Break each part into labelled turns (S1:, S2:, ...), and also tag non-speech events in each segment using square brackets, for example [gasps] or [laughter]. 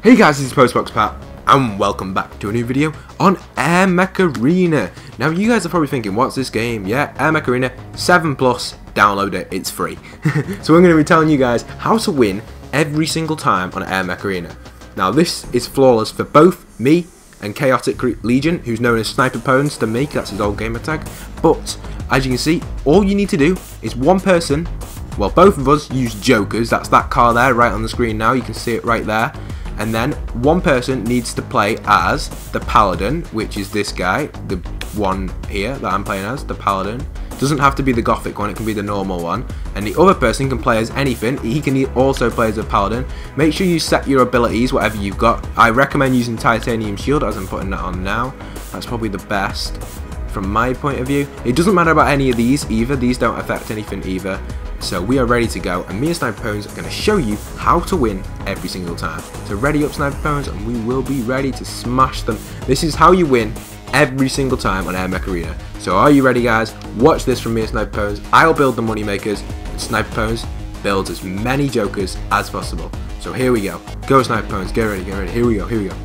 S1: Hey guys, this is Postbox Pat, and welcome back to a new video on Air Mech Arena. Now you guys are probably thinking, what's this game? Yeah, Air Mech Arena 7 Plus, download it, it's free. [laughs] so I'm going to be telling you guys how to win every single time on Air Mech Arena. Now this is flawless for both me and Chaotic Legion, who's known as Sniper Pons to me, that's his old gamer tag. But, as you can see, all you need to do is one person well, both of us use jokers. That's that car there right on the screen now. You can see it right there and then one person needs to play as the paladin which is this guy the one here that I'm playing as the paladin. Doesn't have to be the gothic one it can be the normal one. And the other person can play as anything. He can also play as a paladin. Make sure you set your abilities whatever you've got. I recommend using titanium shield as I'm putting that on now. That's probably the best from my point of view. It doesn't matter about any of these either. These don't affect anything either so we are ready to go and me and Sniper Pons are going to show you how to win every single time. So ready up Sniper Pons and we will be ready to smash them. This is how you win every single time on Air Mech Arena. So are you ready guys? Watch this from me and Sniper Pons. I'll build the money makers and Sniper Pons builds as many jokers as possible. So here we go. Go Sniper Pons, get ready, get ready. Here we go, here we go.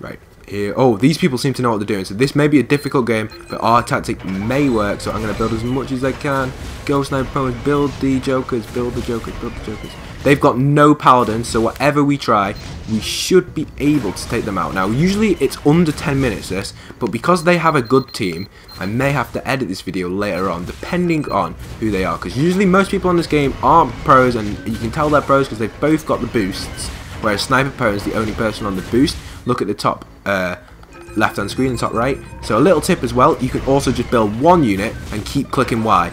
S1: Right, here. Oh, these people seem to know what they're doing. So this may be a difficult game, but our tactic may work. So I'm going to build as much as I can. Ghost Sniper Pons, build the jokers, build the jokers, build the jokers. They've got no paladins, so whatever we try, we should be able to take them out. Now, usually it's under 10 minutes this, but because they have a good team, I may have to edit this video later on, depending on who they are. Because usually most people on this game aren't pros, and you can tell they're pros because they've both got the boosts, whereas Sniper Pro is the only person on the boost. Look at the top uh, left hand screen and top right. So a little tip as well, you can also just build one unit and keep clicking Y.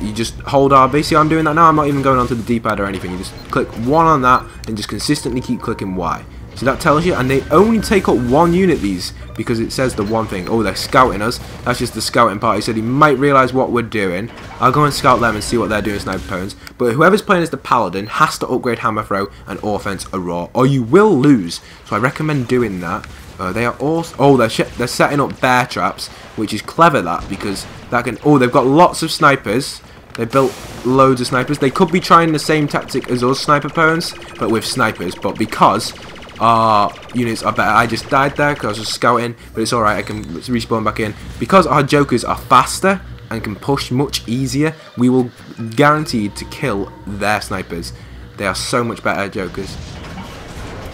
S1: You just hold RB, see I'm doing that now, I'm not even going onto the D-pad or anything, you just click one on that and just consistently keep clicking Y. So that tells you, and they only take up one unit these, because it says the one thing, oh they're scouting us, that's just the scouting part, he said he might realise what we're doing, I'll go and scout them and see what they're doing sniper pons, but whoever's playing as the paladin has to upgrade hammer throw and offense aura, or you will lose, so I recommend doing that, uh, they are also, oh they're, they're setting up bear traps, which is clever that, because that can, oh they've got lots of snipers, they built loads of snipers. They could be trying the same tactic as us sniper pons, but with snipers. But because our units are better, I just died there because I was just scouting, but it's alright, I can respawn back in. Because our jokers are faster and can push much easier, we will guaranteed to kill their snipers. They are so much better jokers.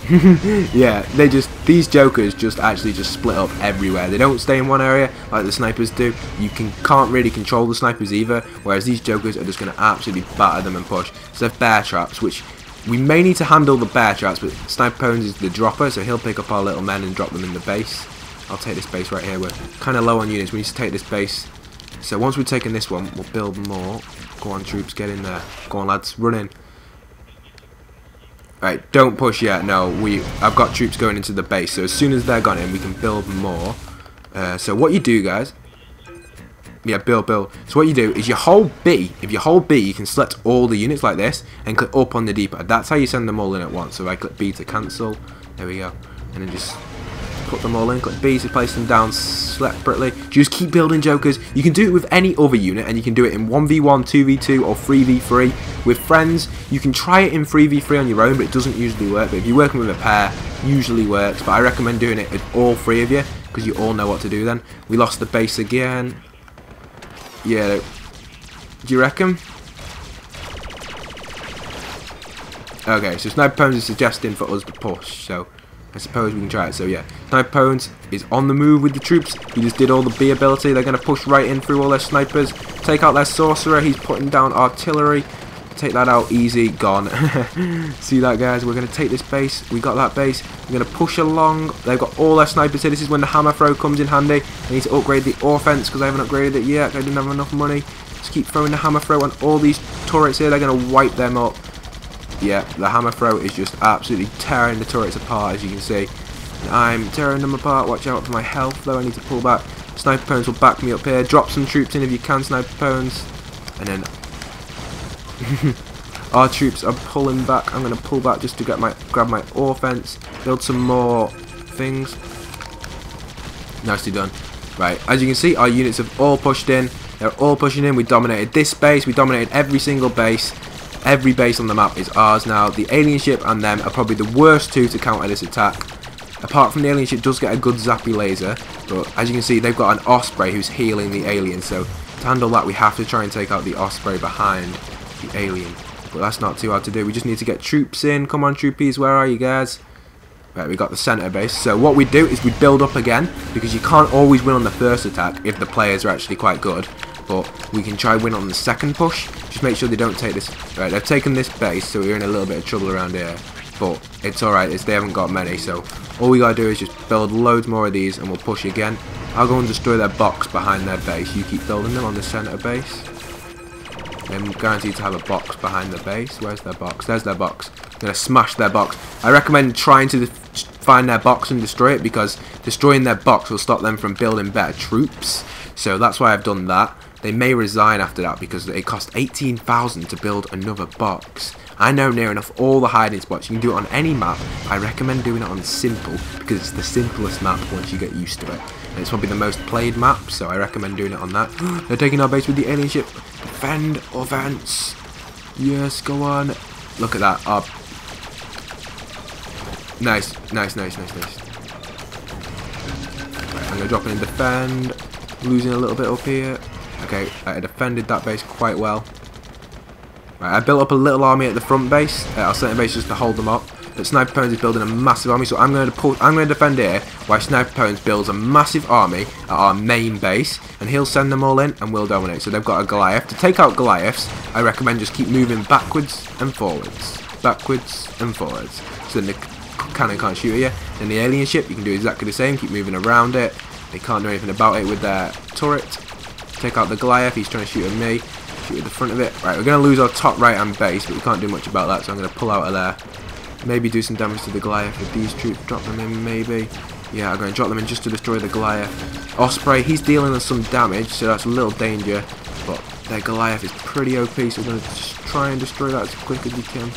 S1: [laughs] yeah, they just these jokers just actually just split up everywhere. They don't stay in one area like the snipers do. You can can't really control the snipers either. Whereas these jokers are just going to absolutely batter them and push. So they're bear traps, which we may need to handle the bear traps, but Sniper Pons is the dropper, so he'll pick up our little men and drop them in the base. I'll take this base right here. We're kind of low on units. We need to take this base. So once we've taken this one, we'll build more. Go on, troops, get in there. Go on, lads, run in. Right, don't push yet. No, we. I've got troops going into the base, so as soon as they're gone in, we can build more. Uh, so what you do, guys? Yeah, build, build. So what you do is you hold B. If you hold B, you can select all the units like this and click up on the D-pad. That's how you send them all in at once. So I click B to cancel. There we go. And then just put them all in, click B to place them down separately. Just keep building jokers. You can do it with any other unit and you can do it in 1v1, 2v2 or 3v3. With friends, you can try it in 3v3 on your own but it doesn't usually work. But if you're working with a pair, usually works. But I recommend doing it with all three of you because you all know what to do then. We lost the base again. Yeah, do you reckon? Okay, so Sniper Pons is suggesting for us to push, so I suppose we can try it. So yeah, Sniper Pons is on the move with the troops. He just did all the B ability. They're going to push right in through all their snipers. Take out their sorcerer. He's putting down artillery. Take that out easy. Gone. [laughs] See that, guys? We're going to take this base. We got that base. We're going to push along. They've got all their snipers here. This is when the hammer throw comes in handy. I need to upgrade the offense because I haven't upgraded it yet. I didn't have enough money. Just keep throwing the hammer throw on all these turrets here. They're going to wipe them up. Yeah, the hammer throw is just absolutely tearing the turrets apart, as you can see. I'm tearing them apart. Watch out for my health, though. I need to pull back. Sniper Pons will back me up here. Drop some troops in if you can, Sniper Pons. And then... Our troops are pulling back. I'm going to pull back just to get my grab my offense. Build some more things. Nicely done. Right, as you can see, our units have all pushed in. They're all pushing in. We dominated this base. We dominated every single base. Every base on the map is ours now. The alien ship and them are probably the worst two to counter this attack. Apart from the alien ship does get a good zappy laser, but as you can see they've got an Osprey who's healing the alien, so to handle that we have to try and take out the Osprey behind alien. But that's not too hard to do, we just need to get troops in. Come on troopies, where are you guys? Right, we got the centre base. So what we do is we build up again, because you can't always win on the first attack if the players are actually quite good. But we can try win on the second push. Just make sure they don't take this. Right, they've taken this base, so we're in a little bit of trouble around here. But it's alright, they haven't got many, so all we gotta do is just build loads more of these and we'll push again. I'll go and destroy their box behind their base. You keep building them on the centre base. I'm guaranteed to have a box behind the base. Where's their box? There's their box. I'm going to smash their box. I recommend trying to find their box and destroy it because destroying their box will stop them from building better troops. So that's why I've done that. They may resign after that because it cost 18,000 to build another box. I know near enough all the hiding spots. You can do it on any map. I recommend doing it on simple because it's the simplest map once you get used to it. And it's probably the most played map, so I recommend doing it on that. [gasps] They're taking our base with the alien ship. Defend, advance. Yes, go on. Look at that. Up. Nice, nice, nice, nice, nice. Right, I'm going to drop in defend. Losing a little bit up here. Okay, I defended that base quite well. Right, I built up a little army at the front base, uh, our centre base just to hold them up. But Sniper Pones is building a massive army, so I'm going to pull, I'm going to defend here, while Sniper Pones builds a massive army at our main base, and he'll send them all in, and we'll dominate. So they've got a Goliath. To take out Goliaths, I recommend just keep moving backwards and forwards, backwards and forwards. So then the cannon can't shoot at you. Then the alien ship, you can do exactly the same, keep moving around it. They can't do anything about it with their turret. Take out the Goliath, he's trying to shoot at me shoot at the front of it. Right, we're going to lose our top right hand base, but we can't do much about that, so I'm going to pull out of there. Maybe do some damage to the Goliath with these troops, drop them in maybe. Yeah, I'm going to drop them in just to destroy the Goliath. Osprey, he's dealing us some damage, so that's a little danger. But their Goliath is pretty OP, so we're going to just try and destroy that as quick as we can.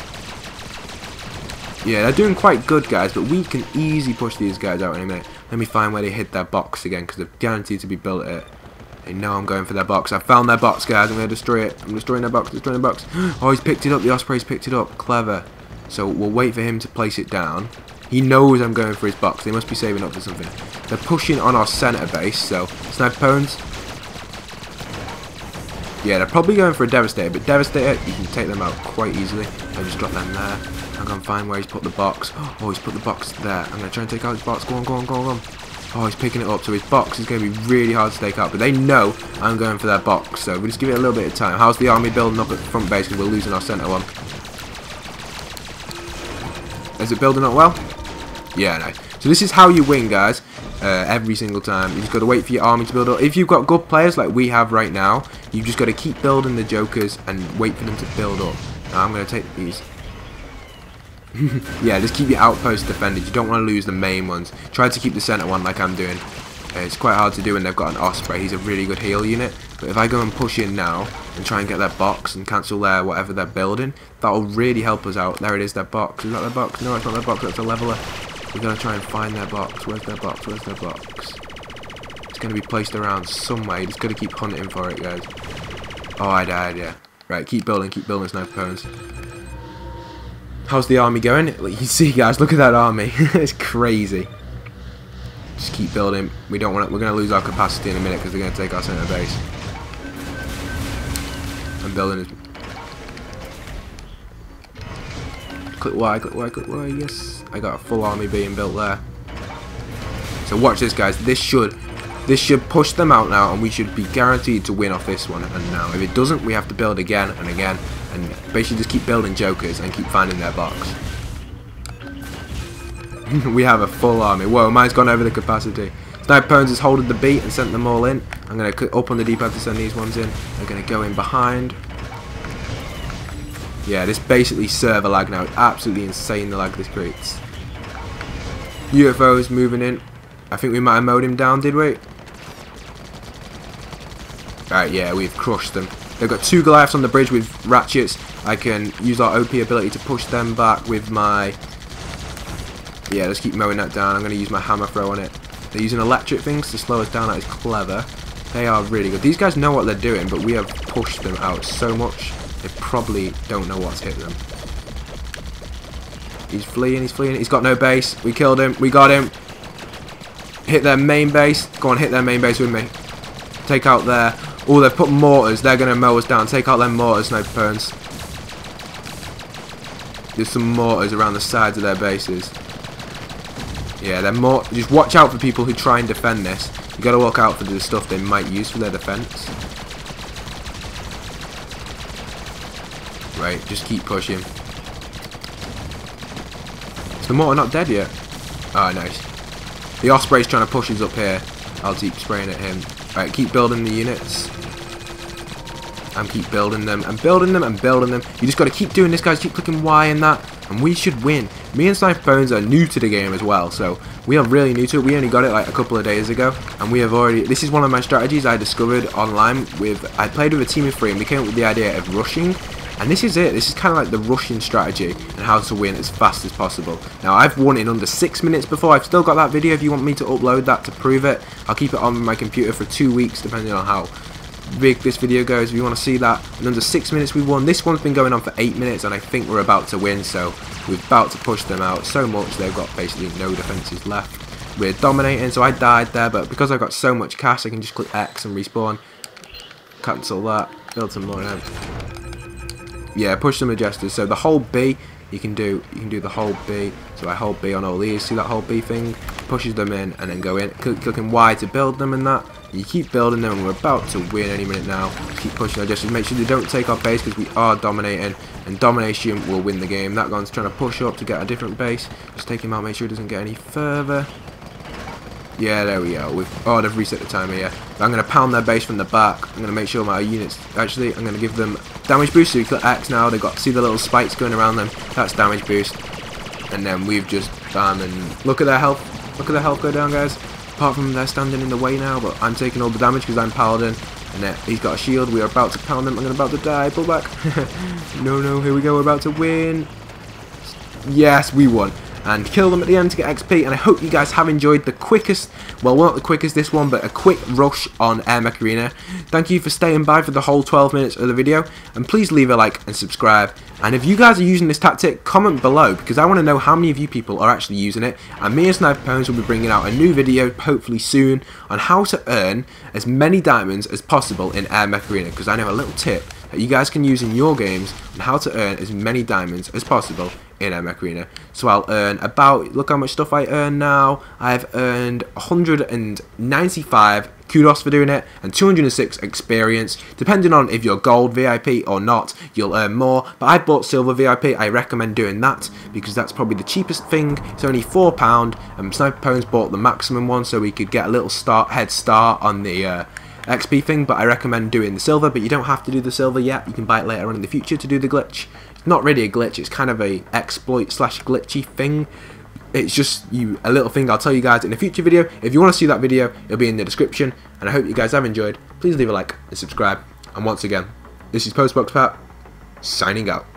S1: Yeah, they're doing quite good, guys, but we can easily push these guys out in a minute. Let me find where they hit their box again, because they're guaranteed to be built at it. They know I'm going for their box. I found their box, guys. I'm going to destroy it. I'm destroying their box, destroying their box. [gasps] Oh, he's picked it up. The Osprey's picked it up. Clever. So we'll wait for him to place it down. He knows I'm going for his box. They must be saving up for something. They're pushing on our centre base, so Sniper Pones. Yeah, they're probably going for a Devastator, but Devastator, you can take them out quite easily. I just drop them there. I'm going to find where he's put the box. [gasps] Oh, he's put the box there. I'm going to try and take out his box. Go on, go on, go on, go on. Oh, he's picking it up, so his box is going to be really hard to take out. But they know I'm going for their box, so we'll just give it a little bit of time. How's the army building up at the front base? Because we're losing our centre one. Is it building up well? Yeah, no. So this is how you win, guys. Uh, every single time. You just got to wait for your army to build up. If you've got good players like we have right now, you just got to keep building the jokers and wait for them to build up. Now I'm going to take these [laughs] yeah, just keep your outposts defended. You don't want to lose the main ones. Try to keep the centre one like I'm doing. Uh, it's quite hard to do when they've got an Osprey. He's a really good heal unit. But if I go and push in now and try and get their box and cancel their whatever they're building, that'll really help us out. There it is, their box. Is that their box? No, it's not their box. That's a leveler. We're going to try and find their box. Where's their box? Where's their box? It's going to be placed around somewhere. Just got to keep hunting for it, guys. Oh, I died, yeah. Right, keep building, keep building sniper cones. How's the army going? You see, guys, look at that army. [laughs] it's crazy. Just keep building. We don't want. We're going to lose our capacity in a minute because they're going to take our center base. I'm building. It. Click Y, click Y, click Y. Yes, I got a full army being built there. So watch this, guys. This should this should push them out now, and we should be guaranteed to win off this one. And now, if it doesn't, we have to build again and again, and basically just keep building jokers and keep finding their box. [laughs] we have a full army. Whoa, mine's gone over the capacity. Sniper Pones has holding the beat and sent them all in. I'm going to up on the D-pad to send these ones in. They're going to go in behind. Yeah, this basically server lag now. It's Absolutely insane the lag this creates. UFOs moving in. I think we might have mowed him down, did we? Right, yeah, we've crushed them. They've got two Goliaths on the bridge with ratchets. I can use our OP ability to push them back with my... Yeah, let's keep mowing that down. I'm going to use my hammer throw on it. They're using electric things to slow us down. That is clever. They are really good. These guys know what they're doing, but we have pushed them out so much. they probably don't know what's hit them. He's fleeing, he's fleeing. He's got no base. We killed him. We got him. Hit their main base. Go on, hit their main base with me. Take out their... Oh, they've put mortars. They're going to mow us down. Take out their mortars, sniper perns. There's some mortars around the sides of their bases. Yeah, they're more... Just watch out for people who try and defend this. you got to look out for the stuff they might use for their defense. Right, just keep pushing. Is the mortar not dead yet? Oh, nice. The Osprey's trying to push us up here. I'll keep spraying at him. Right, keep building the units. And keep building them, and building them, and building them. You just got to keep doing this, guys. Keep clicking Y and that, and we should win. Me and Sniper Bones are new to the game as well, so we are really new to it. We only got it like a couple of days ago, and we have already... This is one of my strategies I discovered online with... I played with a team of three, and we came up with the idea of rushing and this is it. This is kind of like the Russian strategy and how to win as fast as possible. Now, I've won in under 6 minutes before. I've still got that video if you want me to upload that to prove it. I'll keep it on my computer for 2 weeks depending on how big this video goes. If you want to see that, in under 6 minutes we won. This one's been going on for 8 minutes and I think we're about to win. So, we're about to push them out so much they've got basically no defences left. We're dominating, so I died there, but because I've got so much cash, I can just click X and respawn. Cancel that. Build some more yeah, push the Majestas. So the whole B, you can do you can do the whole B. So I hold B on all these. See that whole B thing? Pushes them in and then go in. Click, clicking Y to build them and that. You keep building them and we're about to win any minute now. Keep pushing just make sure they don't take our base because we are dominating and domination will win the game. That gun's trying to push up to get a different base. Just take him out, make sure he doesn't get any further. Yeah, there we go. We've, oh, they've reset the timer, yeah. I'm going to pound their base from the back. I'm going to make sure my units... Actually, I'm going to give them damage boost. So you click X now. They've got... See the little spikes going around them? That's damage boost. And then we've just... Bam, and look at their health. Look at their health go down, guys. Apart from they're standing in the way now, but I'm taking all the damage because I'm Paladin. And he's got a shield. We are about to pound them. I'm about to die. Pull back. [laughs] no, no. Here we go. We're about to win. Yes, we won and kill them at the end to get XP and I hope you guys have enjoyed the quickest, well not the quickest this one, but a quick rush on Air Mech Arena. Thank you for staying by for the whole 12 minutes of the video and please leave a like and subscribe and if you guys are using this tactic, comment below because I want to know how many of you people are actually using it and me and Sniper Pones will be bringing out a new video hopefully soon on how to earn as many diamonds as possible in Air Mech Arena because I know a little tip that you guys can use in your games on how to earn as many diamonds as possible in Air Arena. So I'll earn about, look how much stuff I earn now. I've earned 195 kudos for doing it and 206 experience. Depending on if you're gold VIP or not, you'll earn more. But I bought silver VIP, I recommend doing that because that's probably the cheapest thing. It's only £4 and Sniper Pones bought the maximum one so we could get a little start head start on the uh, XP thing, but I recommend doing the silver, but you don't have to do the silver yet. You can buy it later on in the future to do the glitch not really a glitch, it's kind of a exploit slash glitchy thing. It's just you a little thing I'll tell you guys in a future video. If you want to see that video, it'll be in the description. And I hope you guys have enjoyed. Please leave a like and subscribe. And once again, this is Postbox Pat, signing out.